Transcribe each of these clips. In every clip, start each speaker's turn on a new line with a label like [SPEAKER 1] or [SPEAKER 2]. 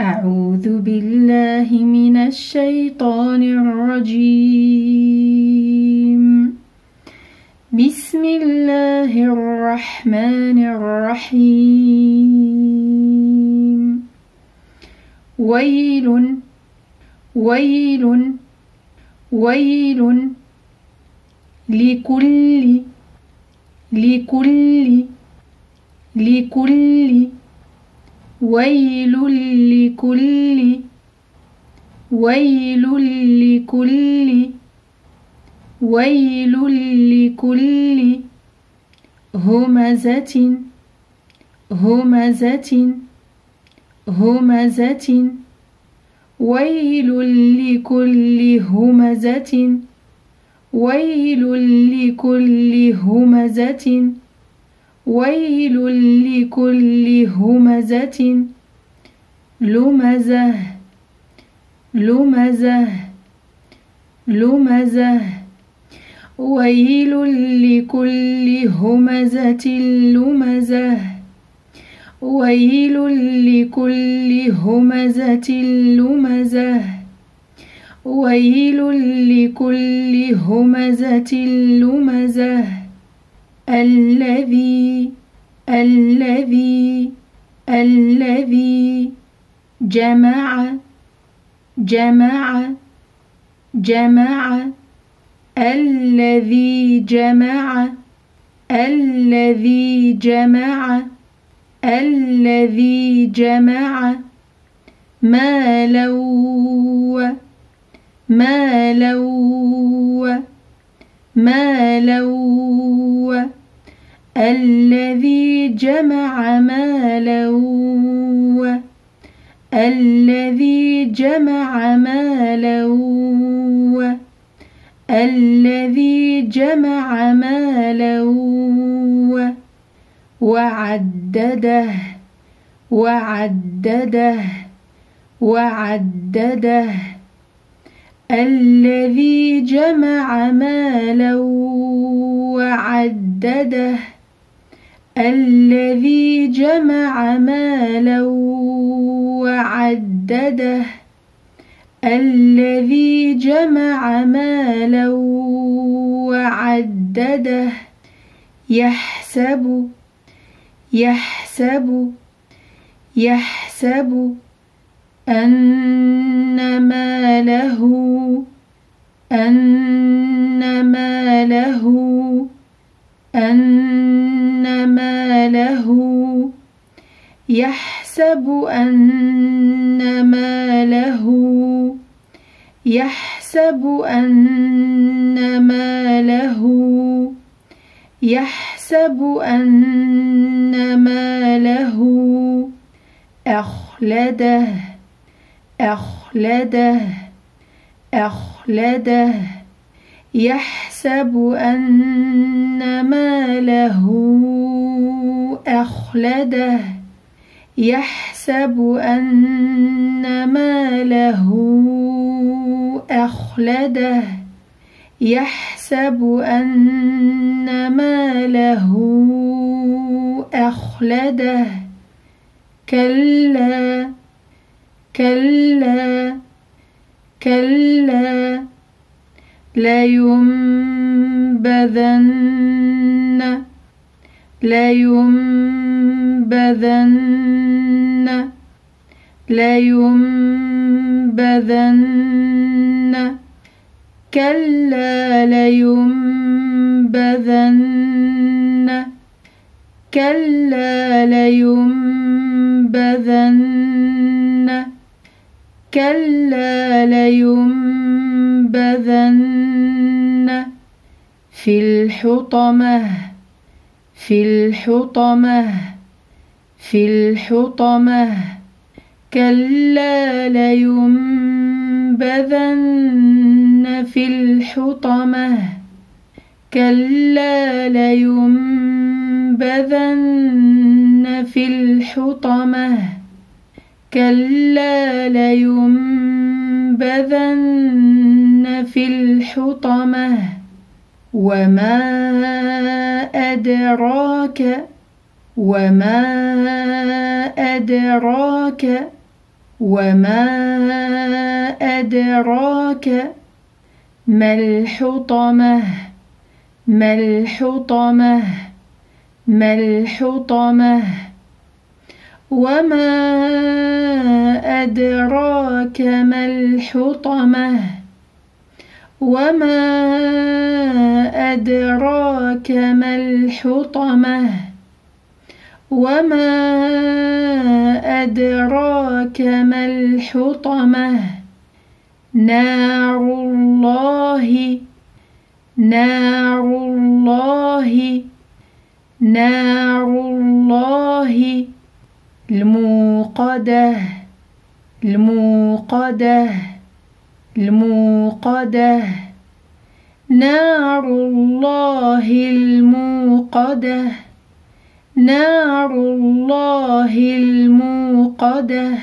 [SPEAKER 1] أعوذ بالله من الشيطان الرجيم. بسم الله الرحمن الرحيم. ويل ويل ويل لكل لكل لكل ويل لكل ويل لكل ويل لكل همزة همزة همزة ويل لكل همزة ويل لكل همزة ويل لكل همزة لمزة لمزة لمزة ويل لكل همزة لمزة ويل لكل همزة لمزة ويل لكل همزة لمزة الذي الذي الذي جمع جمع جمع الذي جمع الذي جمع الذي جمع. مالا مالا مالا الذي جمع مالا الذي جمع مالا الذي جمع مالا وعدده وعدده وعدده الذي جمع مالا وعدده. الذي جمع مالا وعدده. الذي جمع مالا وعدده. يحسب يحسب يحسب أن ماله أن ماله أن ماله يحسب أن ماله يحسب أن ماله يحسب أن ماله. أخلده أخلده أخلده. يحسب أن ماله. أخلده. يحسب أن ماله أخلده. يحسب أن ماله أخلده. كلا كلا كلا لينبذن لينبذن لينبذن كلا لينبذن كلا لينبذن. كلا لينبذن. في الحطمة في الحطمة. في الحطمة كلا لينبذن في الحطمة كلا لينبذن في الحطمة كلا لينبذن في الحطمة وما أدراك وما أدراك وما أدراك ما الحطمة ما الحطمة ما الحطمة وما أدراك ما الحطمة وما أدراك ما الحطمة وما أدراك ما الحطمة نار الله نار الله نار الله الموقدة الموقدة الموقدة نار الله الموقدة نار الله الموقدة.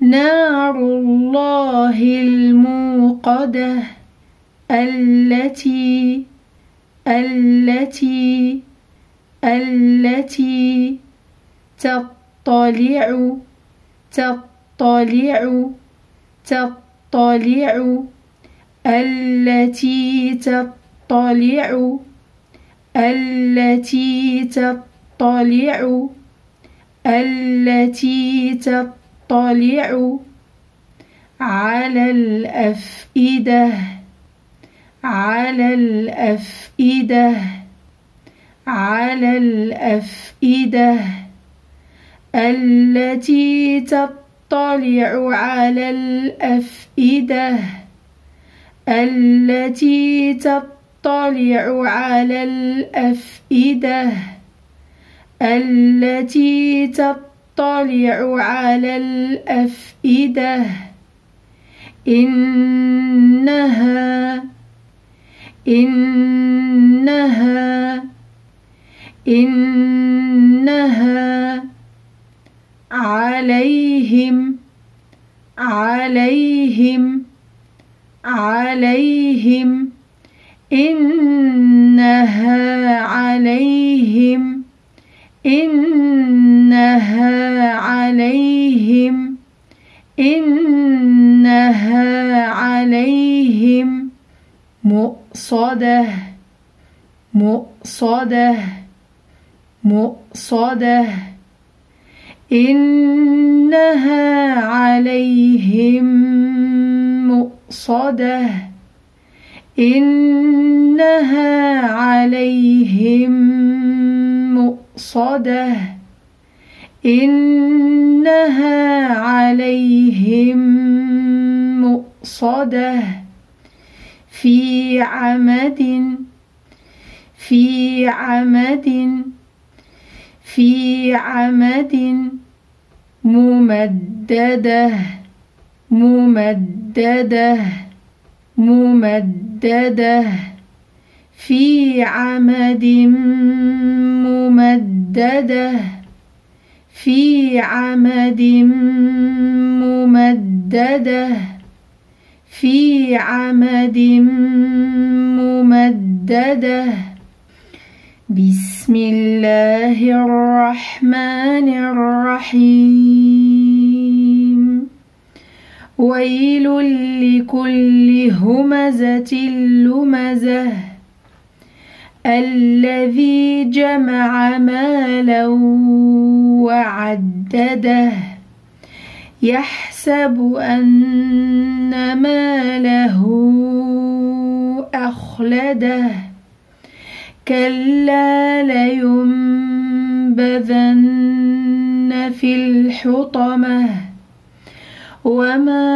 [SPEAKER 1] نار الله الموقدة. التي التي التي تطلع تطلع تطلع. التي تطلع التي تطلع. التي تطلع على الأفئدة على الأفئدة على الأفئدة التي تطلع على الأفئدة التي تطلع على الأفئدة. التي تطلع على الأفئدة. إنها إنها إنها عليهم عليهم عليهم. إنها عليهم. إنها عليهم إنها عليهم مؤصدة مؤصدة مؤصدة. إنها عليهم مؤصدة إنها عليهم مؤصده إنها عليهم مؤصده. في عمد في عمد في عمد ممددة ممددة ممددة. في عمد ممددة في عمد ممددة في عمد ممددة. بسم الله الرحمن الرحيم. ويل لكل همزة لمزة. الذي جمع مالا وعدده. يحسب أن ماله أخلده. كلا لينبذن في الحطمة. وما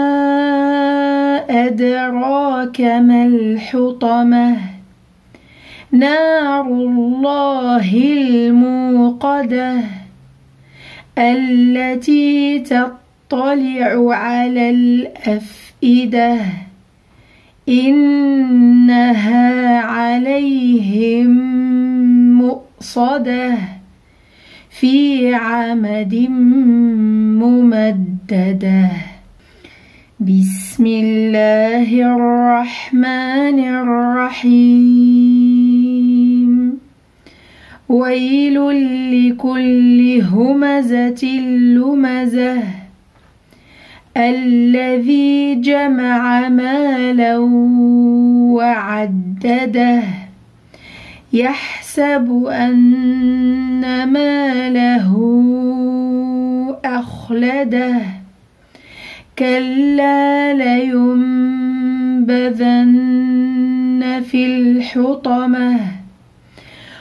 [SPEAKER 1] أدراك ما الحطمة؟ نار الله الموقدة التي تطلع على الأفئدة. إنها عليهم مؤصدة في عمد ممددة. بسم الله الرحمن الرحيم. ويل لكل همزة لمزة الذي جمع مالا وعدده يحسب أن ماله أخلده كلا لينبذن في الحطمة